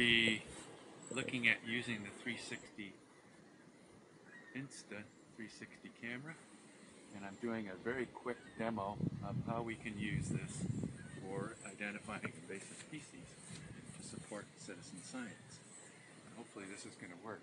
be looking at using the 360 Insta 360 camera and I'm doing a very quick demo of how we can use this for identifying invasive species to support citizen science. And hopefully this is going to work.